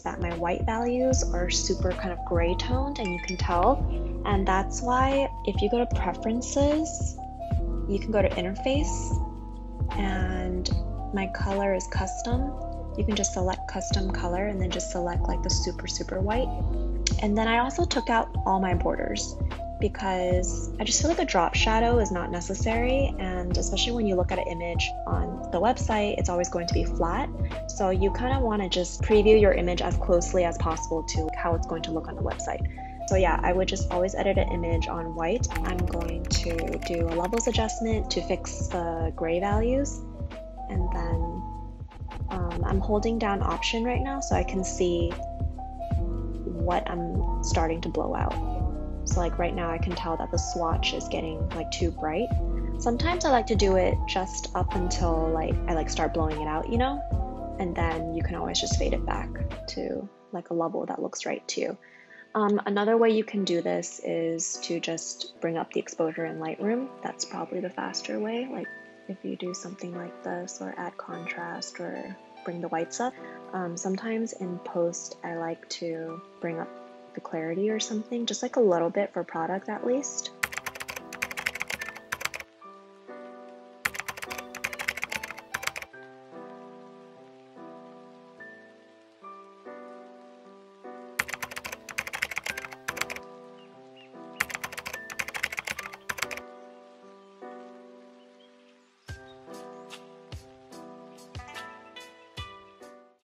that my white values are super kind of gray toned and you can tell. And that's why if you go to preferences, you can go to interface and my color is custom. You can just select custom color and then just select like the super, super white. And then I also took out all my borders because I just feel like a drop shadow is not necessary. And especially when you look at an image on the website, it's always going to be flat. So you kind of want to just preview your image as closely as possible to how it's going to look on the website. So yeah, I would just always edit an image on white. I'm going to do a levels adjustment to fix the gray values. And then um, I'm holding down option right now so I can see what I'm starting to blow out. So like right now I can tell that the swatch is getting like too bright. Sometimes I like to do it just up until like I like start blowing it out, you know? And then you can always just fade it back to like a level that looks right to you. Um, another way you can do this is to just bring up the exposure in Lightroom. That's probably the faster way. Like if you do something like this or add contrast or bring the whites up. Um, sometimes in post, I like to bring up the clarity or something, just like a little bit for product at least.